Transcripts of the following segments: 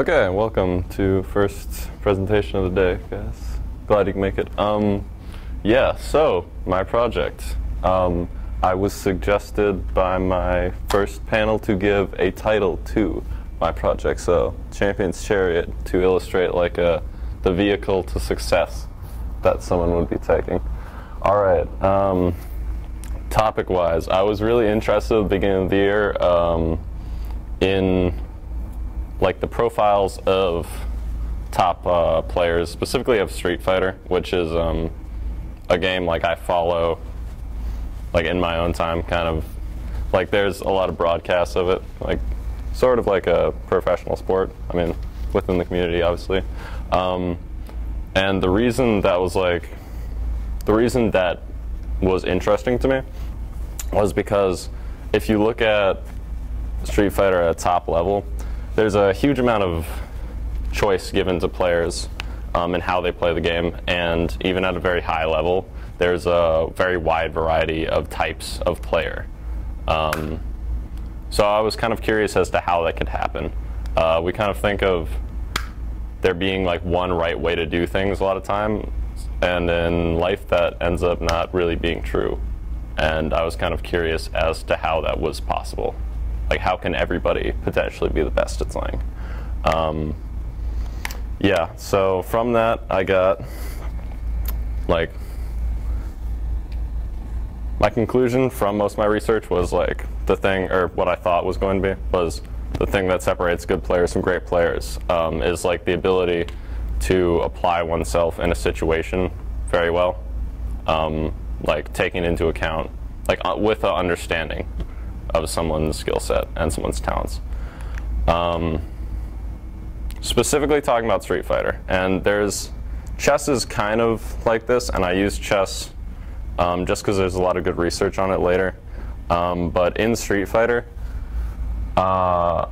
Okay, welcome to first presentation of the day, guys. Glad you can make it. Um, yeah, so my project. Um, I was suggested by my first panel to give a title to my project. So, Champion's Chariot to illustrate like a the vehicle to success that someone would be taking. All right. Um, topic-wise, I was really interested at the beginning of the year um, in like the profiles of top uh, players, specifically of Street Fighter, which is um, a game like I follow, like in my own time, kind of like there's a lot of broadcasts of it, like sort of like a professional sport. I mean, within the community, obviously. Um, and the reason that was like, the reason that was interesting to me was because if you look at Street Fighter at a top level, there's a huge amount of choice given to players um, in how they play the game, and even at a very high level, there's a very wide variety of types of player. Um, so I was kind of curious as to how that could happen. Uh, we kind of think of there being like one right way to do things a lot of time, and in life that ends up not really being true. And I was kind of curious as to how that was possible like how can everybody potentially be the best at slang? Um, yeah, so from that I got like my conclusion from most of my research was like the thing or what I thought was going to be was the thing that separates good players from great players um, is like the ability to apply oneself in a situation very well, um, like taking into account like uh, with an understanding of someone's skill set and someone's talents. Um, specifically talking about Street Fighter, and there's chess is kind of like this, and I use chess um, just because there's a lot of good research on it later. Um, but in Street Fighter, uh,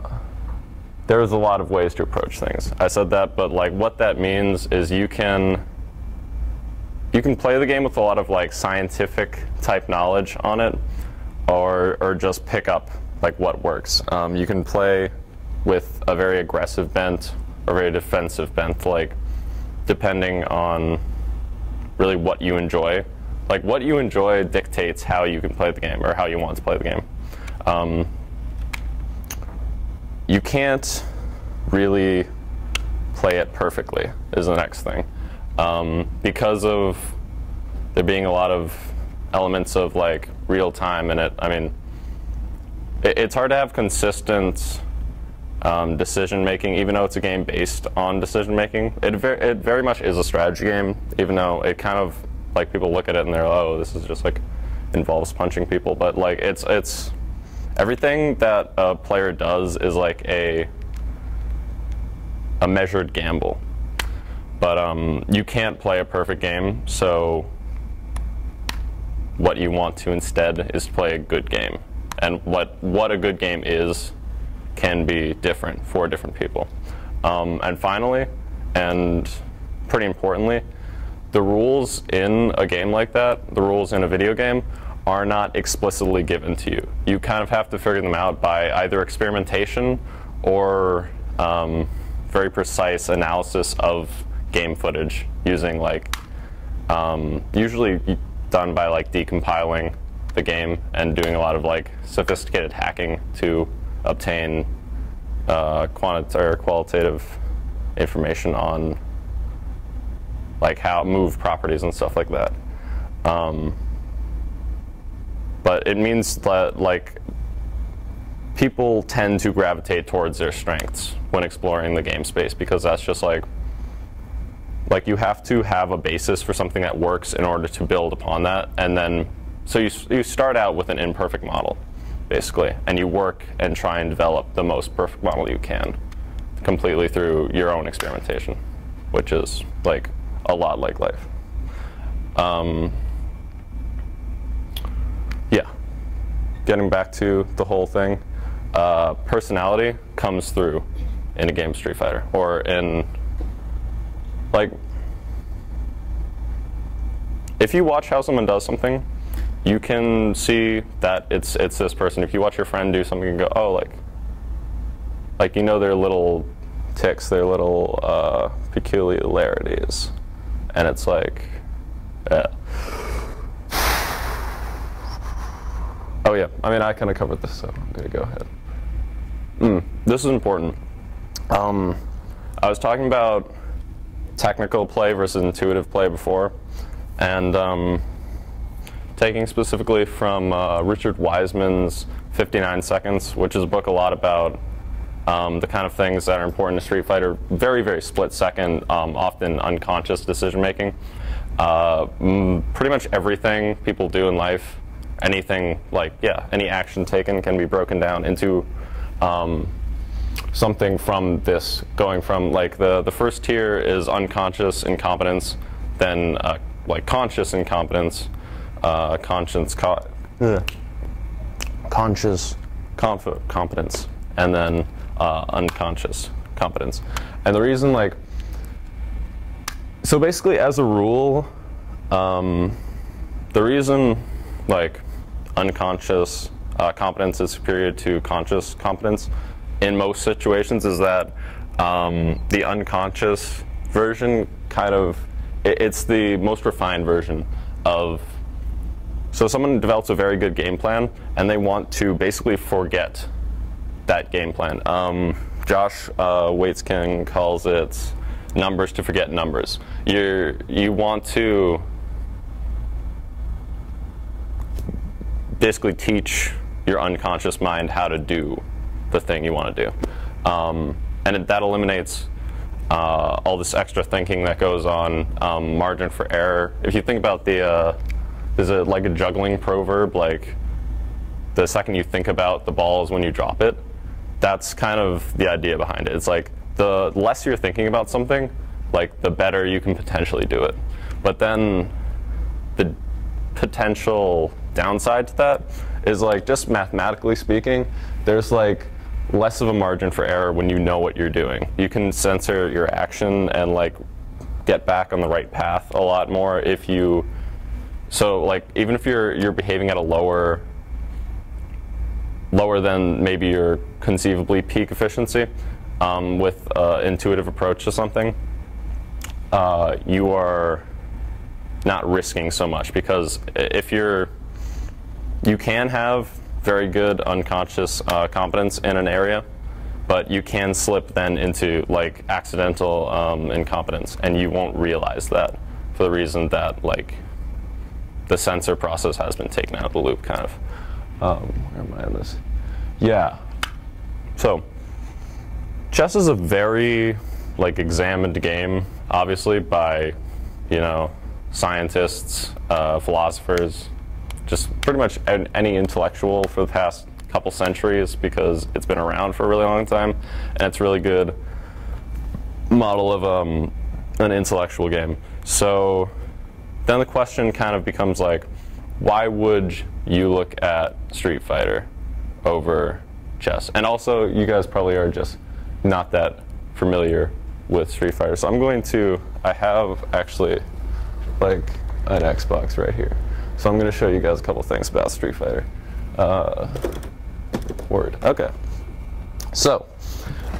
there's a lot of ways to approach things. I said that, but like what that means is you can you can play the game with a lot of like scientific type knowledge on it, or, or just pick up like what works. Um, you can play with a very aggressive bent or very defensive bent, like depending on really what you enjoy. Like what you enjoy dictates how you can play the game or how you want to play the game. Um, you can't really play it perfectly is the next thing. Um, because of there being a lot of elements of like real time and it. I mean, it, it's hard to have consistent um, decision making, even though it's a game based on decision making. It, it very much is a strategy game, even though it kind of like people look at it and they're oh, this is just like involves punching people, but like it's it's everything that a player does is like a a measured gamble. But um, you can't play a perfect game, so what you want to instead is play a good game. And what, what a good game is can be different for different people. Um, and finally, and pretty importantly, the rules in a game like that, the rules in a video game, are not explicitly given to you. You kind of have to figure them out by either experimentation or um, very precise analysis of game footage using like um, usually done by like decompiling the game and doing a lot of like sophisticated hacking to obtain uh, quantitative or qualitative information on like how move properties and stuff like that. Um, but it means that like people tend to gravitate towards their strengths when exploring the game space because that's just like like you have to have a basis for something that works in order to build upon that. And then so you, you start out with an imperfect model basically and you work and try and develop the most perfect model you can completely through your own experimentation which is like a lot like life. Um, yeah. Getting back to the whole thing uh, personality comes through in a game street fighter or in like, if you watch how someone does something, you can see that it's it's this person. If you watch your friend do something and go, oh, like, like you know their little ticks, their little uh, peculiarities, and it's like, yeah. Oh yeah, I mean I kind of covered this, so I'm gonna go ahead. Mm, this is important. Um, I was talking about technical play versus intuitive play before, and um, taking specifically from uh, Richard Wiseman's 59 Seconds, which is a book a lot about um, the kind of things that are important to Street Fighter, very, very split second, um, often unconscious decision making. Uh, pretty much everything people do in life anything like yeah any action taken can be broken down into um, something from this going from like the the first tier is unconscious incompetence then uh, like conscious incompetence uh, conscience co- conscious. Conf- competence and then uh, unconscious competence. And the reason like so basically as a rule um, the reason like unconscious uh, competence is superior to conscious competence in most situations is that um, the unconscious version kind of it, it's the most refined version of so someone develops a very good game plan and they want to basically forget that game plan. Um, josh uh, Waitzkin calls it numbers to forget numbers. You you want to basically teach your unconscious mind how to do the thing you want to do. Um, and it, that eliminates uh, all this extra thinking that goes on, um, margin for error. If you think about the, uh, is it like a juggling proverb, like the second you think about the ball is when you drop it? That's kind of the idea behind it. It's like the less you're thinking about something, like the better you can potentially do it. But then the potential downside to that is like just mathematically speaking, there's like less of a margin for error when you know what you're doing. You can censor your action and like get back on the right path a lot more if you so like even if you're you're behaving at a lower lower than maybe your conceivably peak efficiency um, with uh, intuitive approach to something uh, you are not risking so much because if you're you can have very good unconscious uh, competence in an area, but you can slip then into like accidental um, incompetence, and you won't realize that for the reason that like the sensor process has been taken out of the loop, kind of. Um, where am I on this? Yeah. So, chess is a very like examined game, obviously by you know scientists, uh, philosophers, just pretty much any intellectual for the past couple centuries because it's been around for a really long time and it's really good model of um, an intellectual game. So then the question kind of becomes like, why would you look at Street Fighter over chess? And also, you guys probably are just not that familiar with Street Fighter. So I'm going to, I have actually like an Xbox right here. So I'm going to show you guys a couple things about Street Fighter. Uh, word. Okay. So,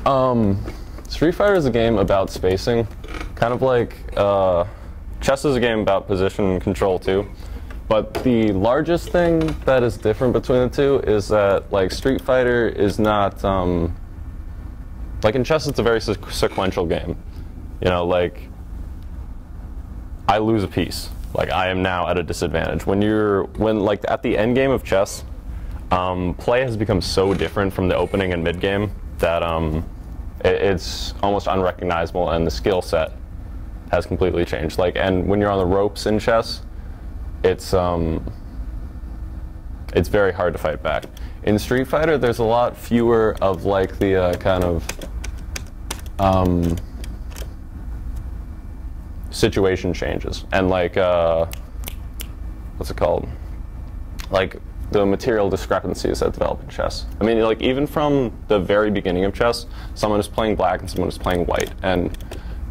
um, Street Fighter is a game about spacing, kind of like uh, chess is a game about position and control too. But the largest thing that is different between the two is that like Street Fighter is not um, like in chess. It's a very se sequential game. You know, like I lose a piece like I am now at a disadvantage. When you're when like at the end game of chess, um, play has become so different from the opening and mid game that um, it, it's almost unrecognizable, and the skill set has completely changed. Like, and when you're on the ropes in chess, it's um, it's very hard to fight back. In Street Fighter, there's a lot fewer of like the uh, kind of um, situation changes. And like uh, what's it called? Like the material discrepancies that develop in chess. I mean like even from the very beginning of chess someone is playing black and someone is playing white. And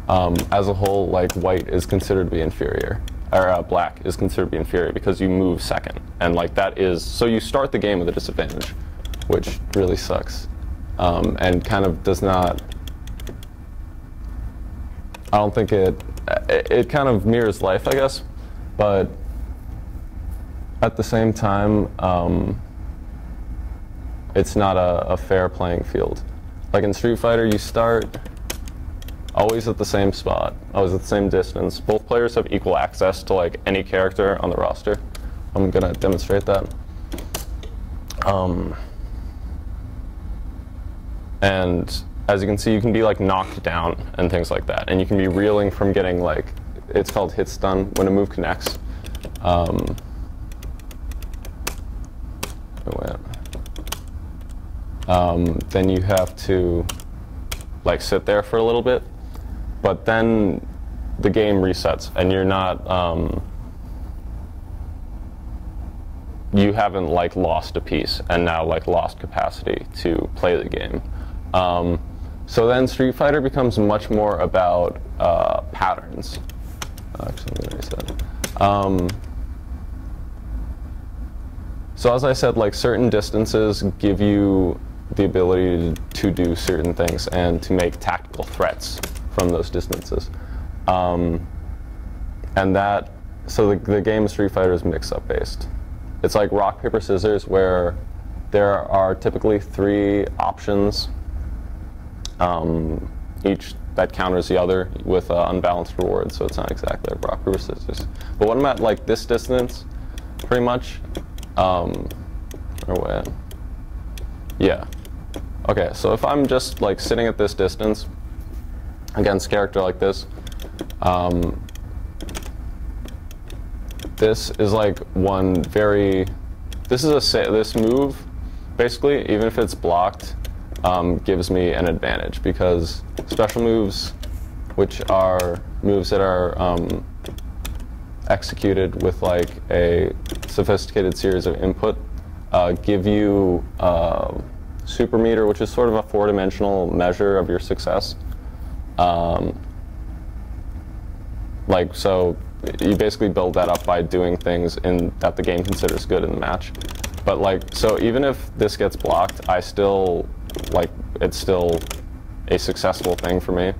um, as a whole like white is considered to be inferior or uh, black is considered to be inferior because you move second. And like that is so you start the game with a disadvantage which really sucks um, and kind of does not I don't think it, it, it kind of mirrors life, I guess, but at the same time, um, it's not a, a fair playing field. Like in Street Fighter, you start always at the same spot, always at the same distance. Both players have equal access to like any character on the roster. I'm gonna demonstrate that. Um, and as you can see, you can be like knocked down and things like that. And you can be reeling from getting like, it's called hit stun when a move connects. Um, um, then you have to like sit there for a little bit, but then the game resets and you're not, um, you haven't like lost a piece and now like lost capacity to play the game. Um, so then Street Fighter becomes much more about uh, patterns. Actually, um, so as I said, like certain distances give you the ability to, to do certain things and to make tactical threats from those distances. Um, and that, so the, the game Street Fighter is mix-up based. It's like rock, paper, scissors, where there are typically three options, um, each that counters the other with uh, unbalanced rewards, so it's not exactly like rock, paper, scissors. But when I'm at like this distance, pretty much, um, or what? Yeah. Okay, so if I'm just like sitting at this distance against character like this, um, this is like one very, this is a, this move, basically, even if it's blocked, um, gives me an advantage because special moves, which are moves that are um, executed with like a sophisticated series of input, uh, give you uh, super meter, which is sort of a four-dimensional measure of your success. Um, like so, you basically build that up by doing things in that the game considers good in the match. But like, so even if this gets blocked, I still like it's still a successful thing for me.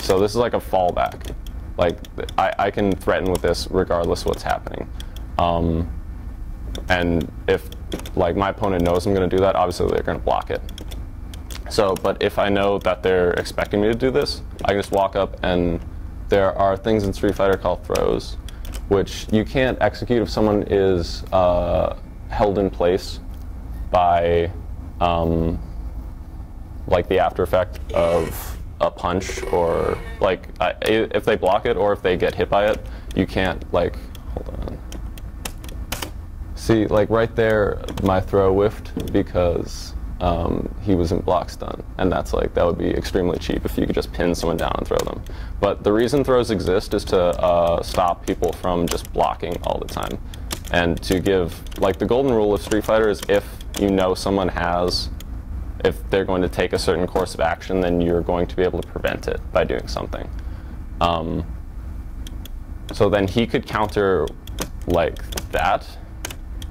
So this is like a fallback. Like I, I can threaten with this regardless what's happening. Um, and if like my opponent knows I'm going to do that, obviously they're going to block it. So, but if I know that they're expecting me to do this, I can just walk up and there are things in Street Fighter called throws, which you can't execute if someone is uh, held in place by um, like the after effect of a punch or like if they block it or if they get hit by it, you can't like hold on. See, like right there, my throw whiffed because um, he was in block stun, and that's like that would be extremely cheap if you could just pin someone down and throw them. But the reason throws exist is to uh, stop people from just blocking all the time, and to give like the golden rule of Street Fighter is if you know someone has, if they're going to take a certain course of action, then you're going to be able to prevent it by doing something. Um, so then he could counter like that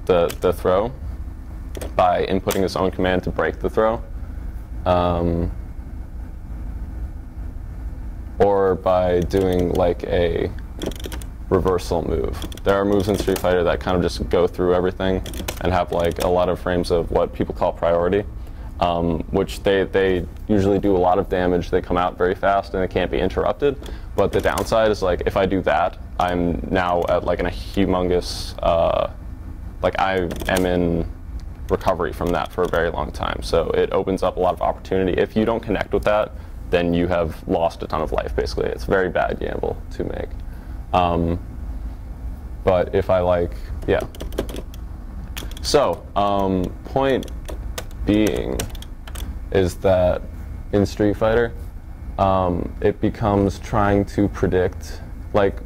the, the throw by inputting his own command to break the throw. Um, or by doing like a reversal move. There are moves in Street Fighter that kind of just go through everything and have like a lot of frames of what people call priority, um, which they, they usually do a lot of damage. They come out very fast and it can't be interrupted. But the downside is like if I do that, I'm now at like in a humongous uh, like I am in recovery from that for a very long time. So it opens up a lot of opportunity. If you don't connect with that, then you have lost a ton of life, basically. It's a very bad gamble to make. Um, but if I like, yeah. So, um, point being is that in Street Fighter, um, it becomes trying to predict, like,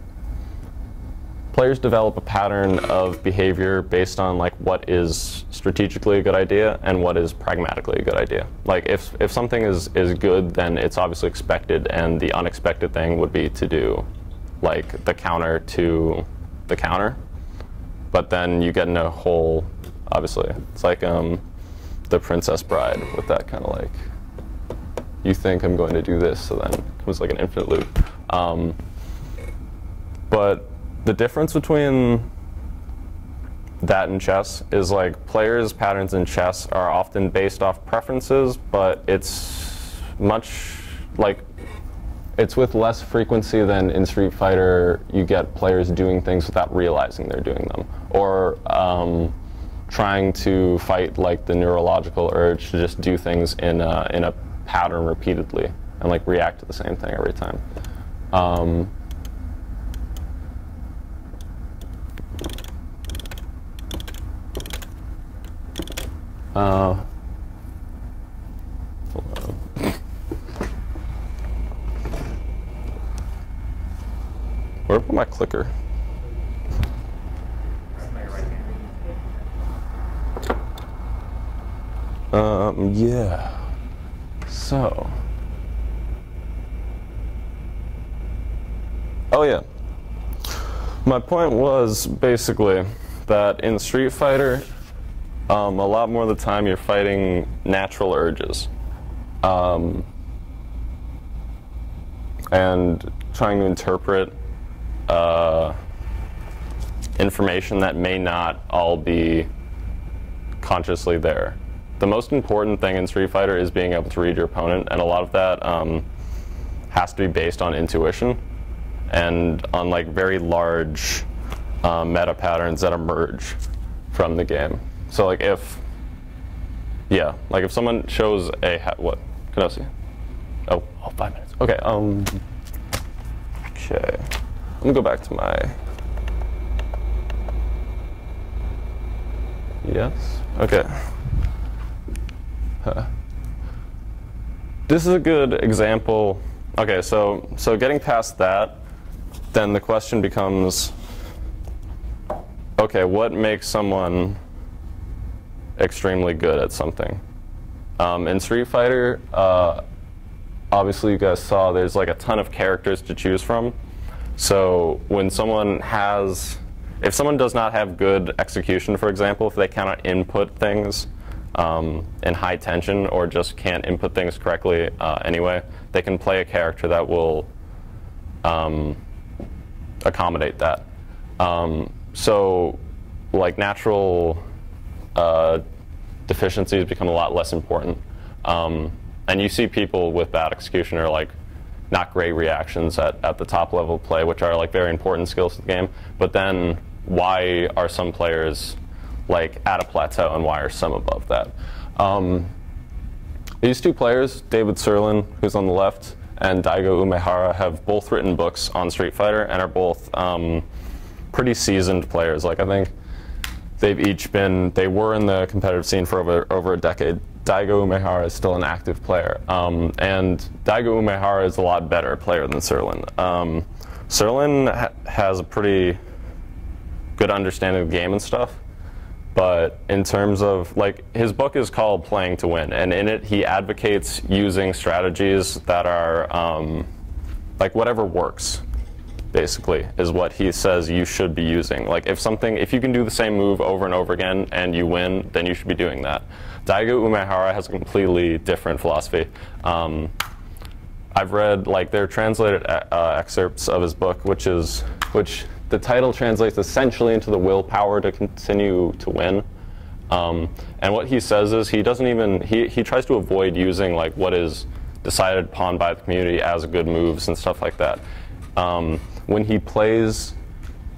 players develop a pattern of behavior based on like what is strategically a good idea and what is pragmatically a good idea. Like if if something is is good, then it's obviously expected, and the unexpected thing would be to do like the counter to the counter. But then you get in a hole. obviously, it's like um, the Princess Bride with that kind of like, you think I'm going to do this, so then it was like an infinite loop. Um, but the difference between that in chess is like players' patterns in chess are often based off preferences, but it's much like it's with less frequency than in Street Fighter. You get players doing things without realizing they're doing them, or um, trying to fight like the neurological urge to just do things in a, in a pattern repeatedly and like react to the same thing every time. Um, Uh, Where put my clicker? Um, yeah. So. Oh, yeah. My point was basically that in Street Fighter, um, a lot more of the time you're fighting natural urges. Um, and trying to interpret uh, information that may not all be consciously there. The most important thing in Street Fighter is being able to read your opponent, and a lot of that um, has to be based on intuition and on like very large uh, meta patterns that emerge from the game. So like if, yeah, like if someone shows a, what, can I see? Oh, oh, five minutes. Okay, um, okay. Let me go back to my, yes, okay. This is a good example. Okay, so, so getting past that, then the question becomes, okay, what makes someone extremely good at something. Um, in Street Fighter, uh, obviously you guys saw there's like a ton of characters to choose from. So when someone has, if someone does not have good execution, for example, if they cannot input things um, in high tension or just can't input things correctly uh, anyway, they can play a character that will um, accommodate that. Um, so like natural uh, deficiencies become a lot less important. Um, and you see people with bad execution or like not great reactions at, at the top level play, which are like very important skills to the game. But then why are some players like at a plateau and why are some above that? Um, these two players, David Sirlin, who's on the left, and Daigo Umehara, have both written books on Street Fighter and are both um, pretty seasoned players. Like I think they've each been, they were in the competitive scene for over, over a decade. Daigo Umehara is still an active player. Um, and Daigo Umehara is a lot better player than Sirlin. Um, Sirlin ha has a pretty good understanding of the game and stuff. But in terms of, like, his book is called Playing to Win. And in it, he advocates using strategies that are, um, like, whatever works basically, is what he says you should be using. Like if something, if you can do the same move over and over again and you win, then you should be doing that. Daigo Umehara has a completely different philosophy. Um, I've read like they're translated uh, excerpts of his book, which is which the title translates essentially into the willpower to continue to win. Um, and what he says is he doesn't even he he tries to avoid using like what is decided upon by the community as good moves and stuff like that. Um, when he plays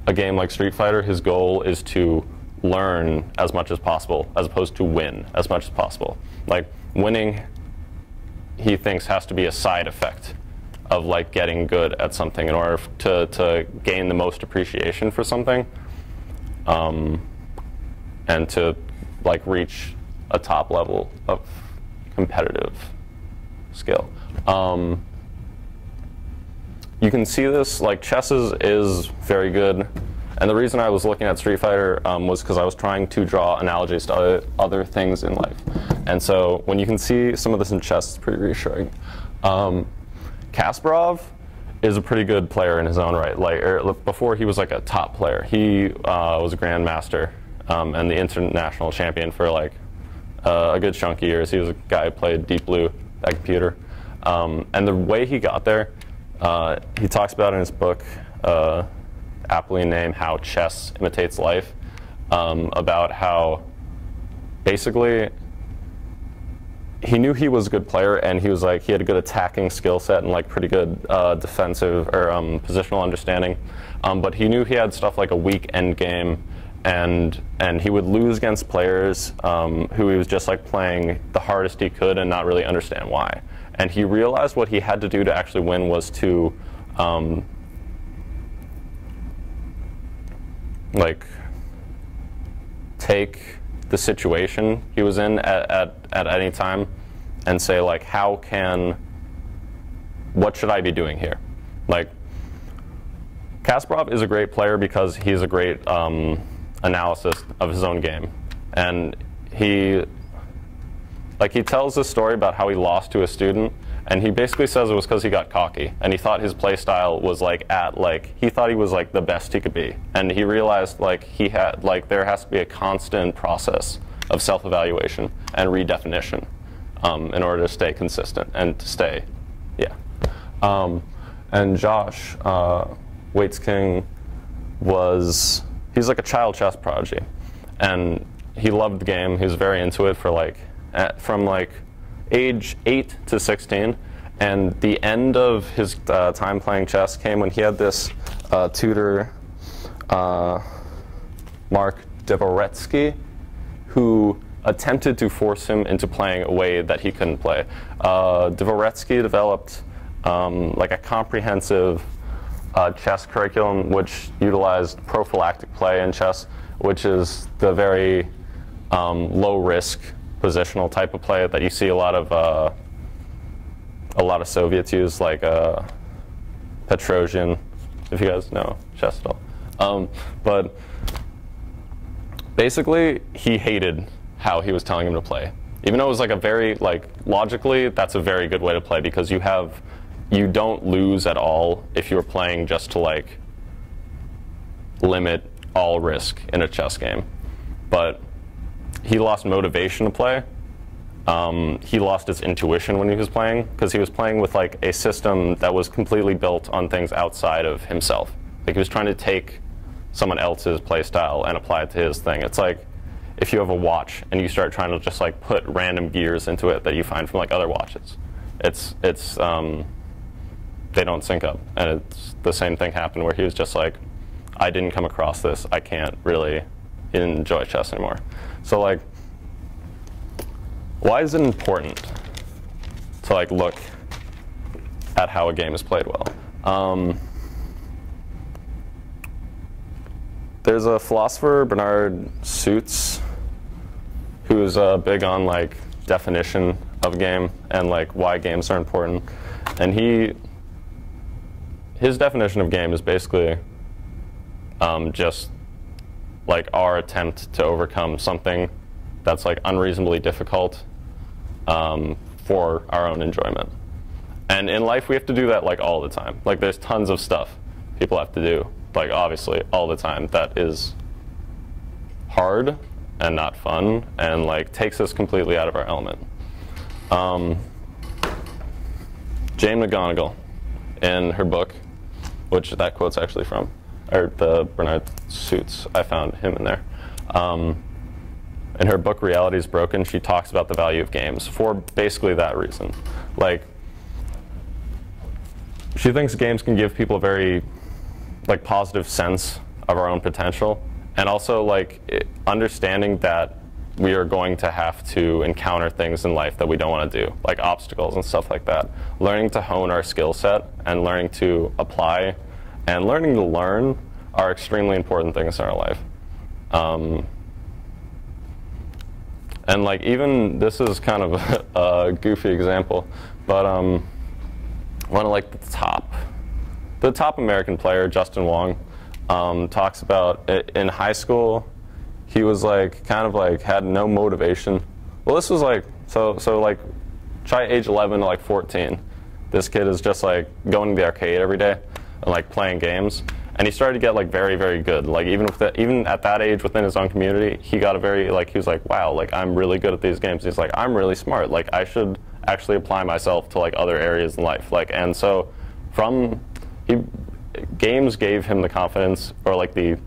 a game like Street Fighter, his goal is to learn as much as possible, as opposed to win as much as possible. Like winning, he thinks has to be a side effect of like getting good at something in order to, to gain the most appreciation for something, um, and to like reach a top level of competitive skill. Um, you can see this, like chess is, is very good. And the reason I was looking at Street Fighter um, was because I was trying to draw analogies to other, other, things in life. And so when you can see some of this in chess, it's pretty reassuring. Um, Kasparov is a pretty good player in his own right. Like er, before, he was like a top player. He uh, was a grandmaster um, and the international champion for like uh, a good chunk of years. He was a guy who played Deep Blue, that computer. Um, and the way he got there Uh, he talks about in his book, uh, aptly named "How Chess Imitates Life," um, about how basically he knew he was a good player, and he was like he had a good attacking skill set and like pretty good uh, defensive or um, positional understanding. Um, but he knew he had stuff like a weak end game, and and he would lose against players um, who he was just like playing the hardest he could and not really understand why. And he realized what he had to do to actually win was to um, like take the situation he was in at, at, at any time and say like how can what should I be doing here? Like Kasparov is a great player because he's a great um, analysis of his own game, and he like he tells a story about how he lost to a student, and he basically says it was because he got cocky and he thought his play style was like at like he thought he was like the best he could be, and he realized like he had like there has to be a constant process of self-evaluation and redefinition um, in order to stay consistent and to stay, yeah. Um, and Josh uh, Waitzkin was he's like a child chess prodigy, and he loved the game. He was very into it for like at, from like age eight to 16. And the end of his uh, time playing chess came when he had this uh, tutor, uh, Mark Dvoretsky, who attempted to force him into playing a way that he couldn't play. Uh, Dvoretsky developed um, like a comprehensive uh, chess curriculum which utilized prophylactic play in chess, which is the very um, low risk positional type of play that you see a lot of uh, a lot of Soviets use, like uh, Petrosian, if you guys know all. Um, but basically, he hated how he was telling him to play. Even though it was like a very like logically, that's a very good way to play because you have you don't lose at all if you're playing just to like limit all risk in a chess game. But he lost motivation to play. Um, he lost his intuition when he was playing because he was playing with like a system that was completely built on things outside of himself. Like he was trying to take someone else's play style and apply it to his thing. It's like if you have a watch and you start trying to just like put random gears into it that you find from like other watches. It's it's um, they don't sync up, and it's the same thing happened where he was just like, I didn't come across this. I can't really enjoy chess anymore. So like, why is it important to like look at how a game is played well? Um, there's a philosopher, Bernard Suits, who's uh, big on like definition of game and like why games are important. And he, his definition of game is basically um, just like our attempt to overcome something that's like unreasonably difficult um, for our own enjoyment. And in life, we have to do that like all the time. Like there's tons of stuff people have to do, like obviously all the time that is hard and not fun and like takes us completely out of our element. Um, Jane McGonigal, in her book, which that quote's actually from, or the Bernard Suits, I found him in there. Um, in her book Reality is Broken, she talks about the value of games for basically that reason. Like, she thinks games can give people a very like positive sense of our own potential, and also like it, understanding that we are going to have to encounter things in life that we don't want to do, like obstacles and stuff like that. Learning to hone our skill set and learning to apply and learning to learn are extremely important things in our life. Um, and like even this is kind of a, a goofy example, but um, one of like the top, the top American player, Justin Wong, um, talks about in high school, he was like kind of like had no motivation. Well, this was like so so like try age 11 to like 14. This kid is just like going to the arcade every day and like playing games. And he started to get like very very good. Like even with the, even at that age within his own community, he got a very like he was like wow like I'm really good at these games. He's like I'm really smart. Like I should actually apply myself to like other areas in life. Like and so from he games gave him the confidence or like the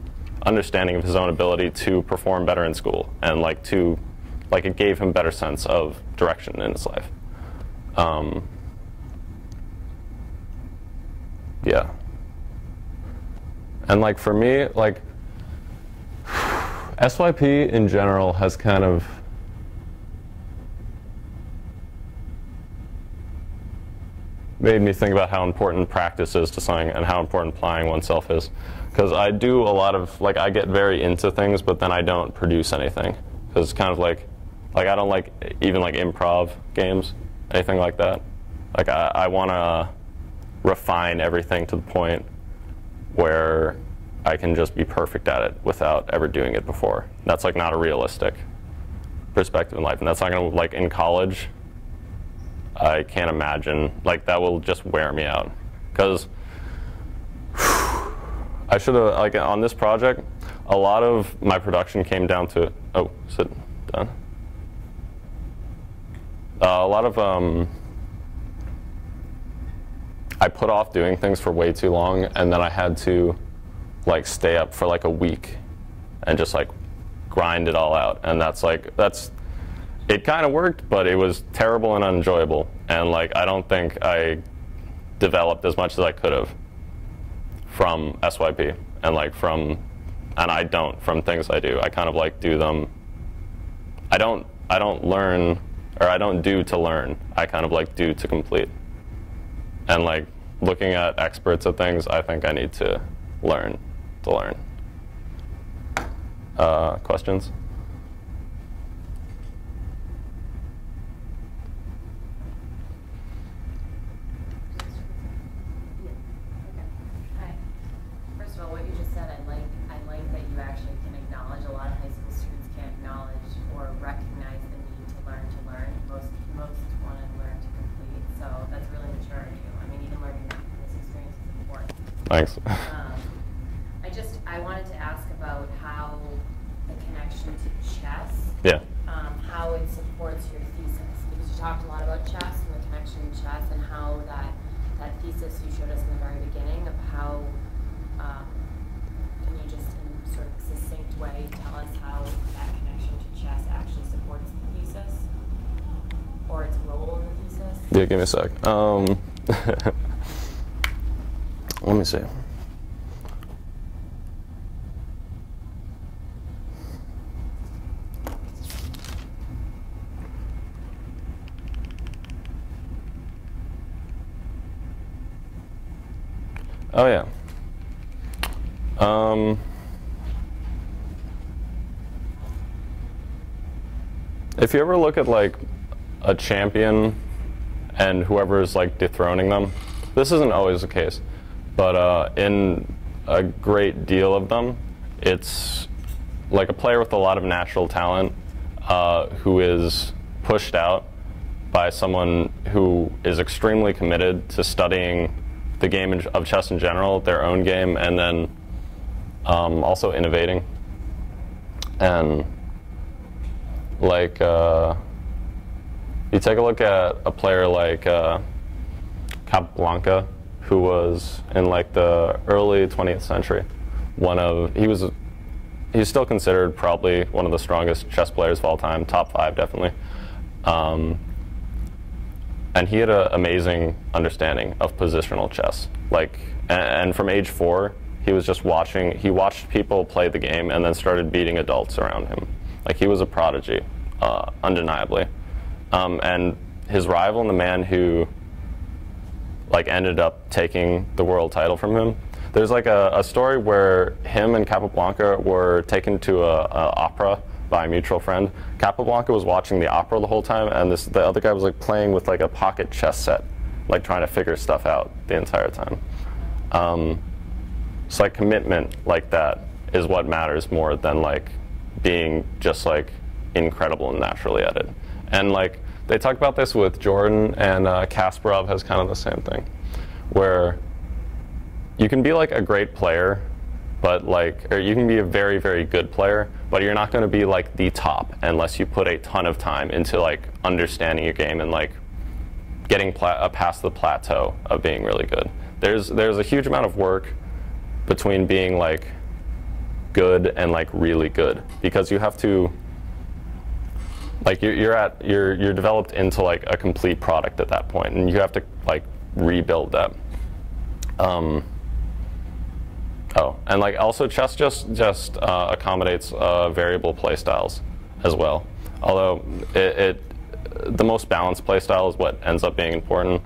understanding of his own ability to perform better in school and like to like it gave him better sense of direction in his life. Um, yeah. And like for me, like SYP in general has kind of made me think about how important practice is to something and how important applying oneself is. Because I do a lot of, like, I get very into things, but then I don't produce anything. Because it's kind of like, like, I don't like even like improv games, anything like that. Like, I, I want to refine everything to the point where I can just be perfect at it without ever doing it before. That's like not a realistic perspective in life. And that's not to, like, in college, I can't imagine. Like that will just wear me out. Because I should have like on this project, a lot of my production came down to oh, is it done? Uh, a lot of um, I put off doing things for way too long, and then I had to like stay up for like a week and just like grind it all out. And that's like that's it kind of worked, but it was terrible and unenjoyable. And like, I don't think I developed as much as I could have from SYP and like from, and I don't from things I do. I kind of like do them. I don't, I don't learn, or I don't do to learn. I kind of like do to complete. And like looking at experts at things, I think I need to learn to learn. Uh, questions? Thanks. Um, I just I wanted to ask about how the connection to chess. Yeah. Um, how it supports your thesis because you talked a lot about chess and the connection to chess and how that that thesis you showed us in the very beginning of how. Um, can you just in sort of succinct way tell us how that connection to chess actually supports the thesis or its role in the thesis? Yeah, give me a sec. Let me see. Oh yeah. Um, if you ever look at like a champion and whoever's like dethroning them, this isn't always the case. But uh, in a great deal of them, it's like a player with a lot of natural talent uh, who is pushed out by someone who is extremely committed to studying the game of chess in general, their own game, and then um, also innovating. And like, uh, you take a look at a player like uh, Capablanca, who was in like the early 20th century. One of he was he's still considered probably one of the strongest chess players of all time, top five definitely. Um, and he had an amazing understanding of positional chess. Like, and, and, from age four, he was just watching. He watched people play the game and then started beating adults around him. Like he was a prodigy, uh, undeniably. Um, and his rival and the man who like ended up taking the world title from him. There's like a, a story where him and Capablanca were taken to a, a, opera by a mutual friend. Capablanca was watching the opera the whole time, and this the other guy was like playing with like a pocket chess set, like trying to figure stuff out the entire time. Um, it's like commitment like that is what matters more than like being just like incredible and naturally at it. And like they talk about this with Jordan and uh, Kasparov has kind of the same thing, where you can be like a great player, but like, or you can be a very, very good player, but you're not going to be like the top unless you put a ton of time into like understanding your game and like getting uh, past the plateau of being really good. there's there's a huge amount of work between being like good and like really good because you have to like you're, you're at you're you're developed into like a complete product at that point and you have to like rebuild that. Um, oh and like also chess just just uh, accommodates uh, variable play styles as well. Although it, it the most balanced play style is what ends up being important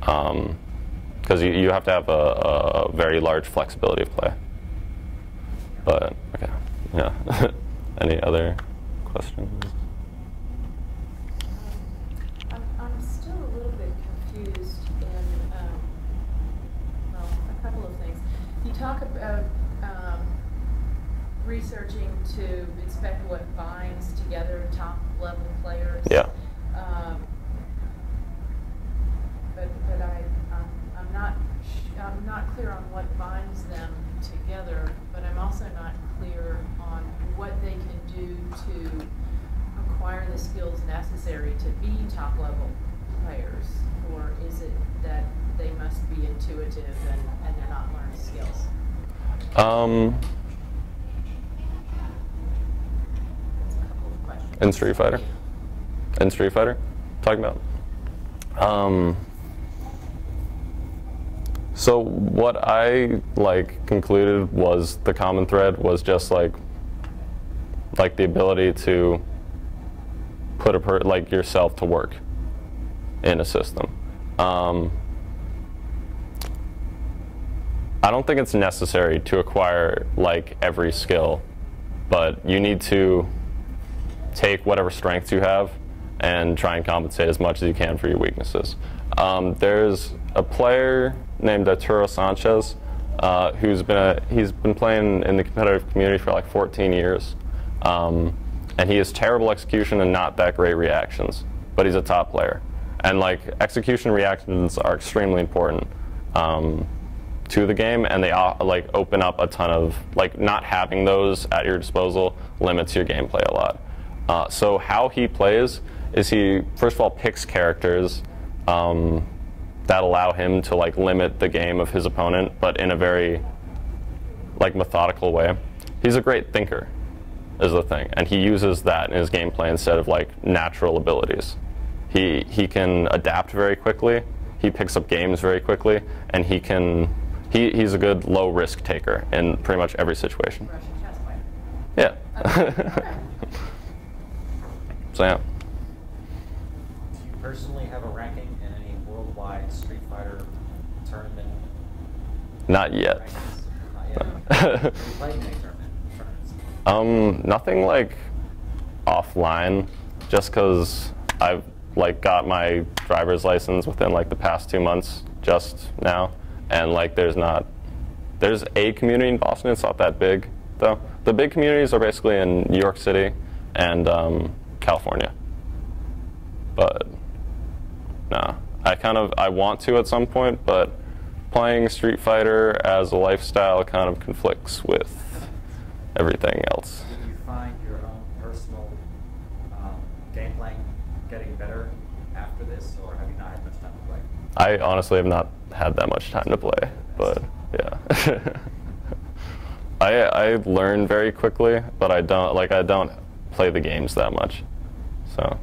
because um, you, you have to have a, a very large flexibility of play. But okay. Yeah. Any other questions I'm, I'm still a little bit confused in, um, well, a couple of things. You talk about, um, researching to inspect what binds together top-level players. Yeah. Um, But, but I, I'm, I'm not, sh- I'm not clear on what binds them together, but I'm also not clear on what they can do to acquire the skills necessary to be top-level players? Or is it that they must be intuitive and, and they're not learned skills? um, in Street Fighter in Street Fighter talking about um, so what I like concluded was the common thread was just like like the ability to put a per, like yourself to work in a system. Um, I don't think it's necessary to acquire like every skill, but you need to take whatever strengths you have and try and compensate as much as you can for your weaknesses. Um, there's a player named Arturo Sanchez uh, who's been a, he's been playing in the competitive community for like 14 years, um, and he has terrible execution and not that great reactions, but he's a top player. And like execution reactions are extremely important um, to the game, and they uh, like open up a ton of like not having those at your disposal limits your gameplay a lot. Uh, so how he plays is he first of all picks characters um, that allow him to like limit the game of his opponent, but in a very like methodical way. He's a great thinker, is the thing, and he uses that in his gameplay instead of like natural abilities. He he can adapt very quickly. He picks up games very quickly, and he can he, he's a good low risk taker in pretty much every situation. Russian chess player. Yeah. So yeah. Do you personally have a ranking in any worldwide Street Fighter tournament Not yet. Not yet. Have you played in any tournament tournaments? Um, nothing like offline, just because I've like got my driver's license within like the past two months, just now, and like there's not, there's a community in Boston. It's not that big though. The big communities are basically in New York City and um, California. But nah, I kind of I want to at some point, but playing Street Fighter as a lifestyle kind of conflicts with everything else. Do you find your own personal um, game playing getting better after this, or have you not had much time to play? I honestly have not had that much time to play, but yeah. I I learn very quickly, but I don't like I don't play the games that much. So